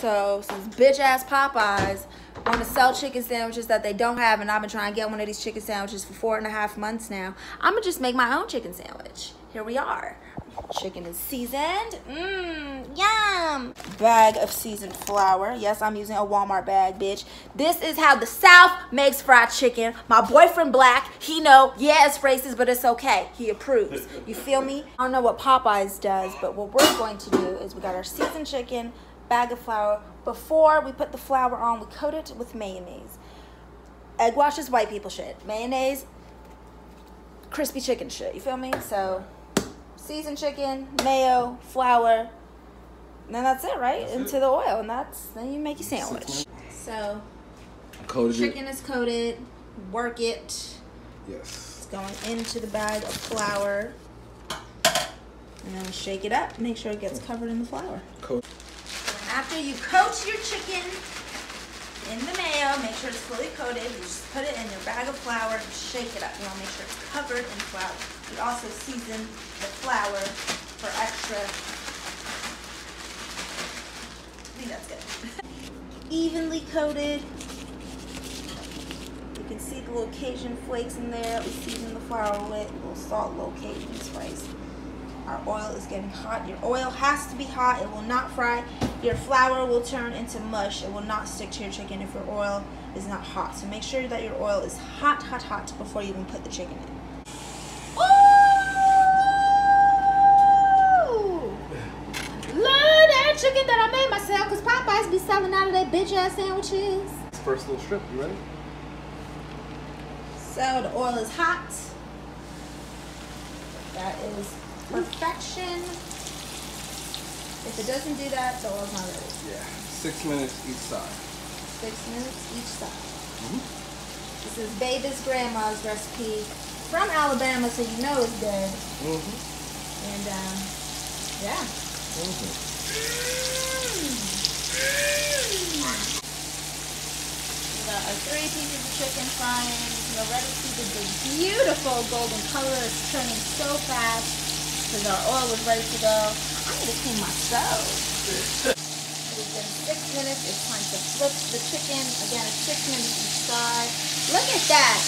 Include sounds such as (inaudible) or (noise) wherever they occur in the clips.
So since bitch ass Popeyes want to sell chicken sandwiches that they don't have, and I've been trying to get one of these chicken sandwiches for four and a half months now, I'm gonna just make my own chicken sandwich. Here we are. Chicken is seasoned. Mmm, yum. Bag of seasoned flour. Yes, I'm using a Walmart bag, bitch. This is how the South makes fried chicken. My boyfriend black, he know, yeah, it's racist, but it's okay. He approves. You feel me? I don't know what Popeyes does, but what we're going to do is we got our seasoned chicken, bag of flour. Before we put the flour on, we coat it with mayonnaise. Egg wash is white people shit. Mayonnaise, crispy chicken shit. You feel me? So seasoned chicken, mayo, flour, and then that's it, right? That's Into it. the oil, and that's then you make your sandwich. So Coated chicken is coated. Work it. it. Yes. It's going into the bag of flour. And then shake it up. Make sure it gets mm. covered in the flour. Coat. After you coat your chicken in the mayo, make sure it's fully coated. You just put it in your bag of flour, shake it up. You want to make sure it's covered in flour. You also season the flour for extra. I think that's good. (laughs) Evenly coated. You can see the little Cajun flakes in there. We season the flour with a little salt, little Cajun spice. Our oil is getting hot. Your oil has to be hot. It will not fry. Your flour will turn into mush. It will not stick to your chicken if your oil is not hot. So make sure that your oil is hot, hot, hot before you even put the chicken in. Ooh! Love that chicken that I made myself because Popeyes be selling out of their bitch ass sandwiches. First little strip. You ready? So the oil is hot. That is perfection. If it doesn't do that, the oil's not ready. Yeah. Six minutes each side. Six minutes each side. Mhm. This is Baby's grandma's recipe from Alabama, so you know it's good. Mm-hmm. And um, yeah. Mm-hmm. We got our three pieces of chicken frying. You can already see the beautiful golden color. It's turning so fast because our oil was ready to go. I need to clean my stove. It's been six minutes. It's time to flip the chicken. Again, it's six minutes each side. Look at that.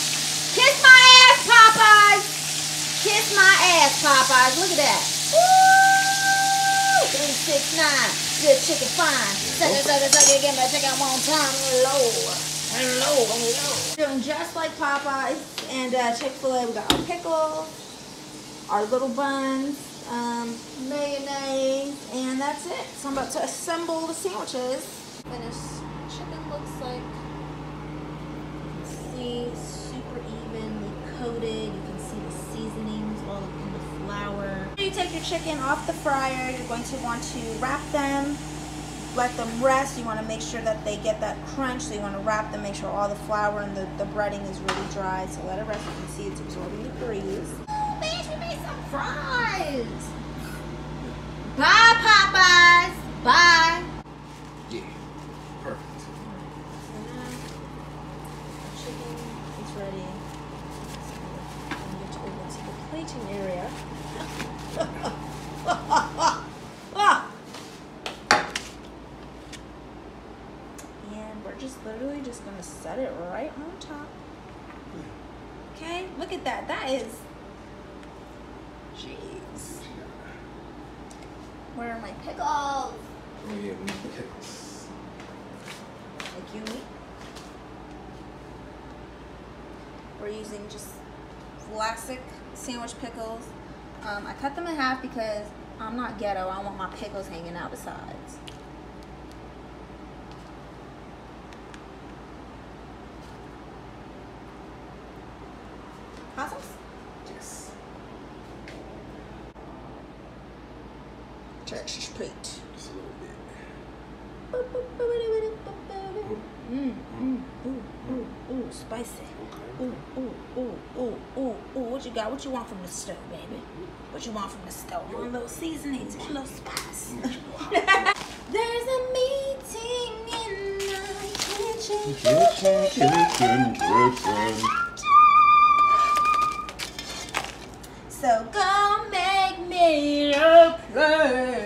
Kiss my ass, Popeyes. Kiss my ass, Popeyes. Look at that. Woo! Three, six, nine. Good chicken fine. Suck it, suck it, suck it. Get my chicken one time. Low. Low, low. Doing just like Popeyes and uh, Chick-fil-A. We got our pickles, our little buns, um, mayonnaise, and that's it. So I'm about to assemble the sandwiches. Finished chicken looks like. See super evenly coated. You can see the seasonings all in the flour. You take your chicken off the fryer. You're going to want to wrap them. Let them rest. You want to make sure that they get that crunch. So you want to wrap them, make sure all the flour and the, the breading is really dry. So let it rest. You can see it's absorbing the grease. Fries. Bye, Popeyes. Bye. Yeah. Perfect. Chicken is ready. I'm going to go into the plating area. And we're just literally just gonna set it right on top. Okay, look at that. That is. Jeez. Where are my pickles? Oh yeah, we need pickles. Like you eat. We're using just classic sandwich pickles. Um, I cut them in half because I'm not ghetto. I want my pickles hanging out the sides. Hot sauce? Yes. Church plate. Just a little bit. Mm, mm, ooh, ooh, ooh, spicy. Okay. Ooh, ooh, ooh, ooh, ooh, ooh. What you got? What you want from the stove, baby? What you want from the stove? You want a little seasonings, a little (laughs) spice. There's a meeting in the kitchen. So go make me a plate.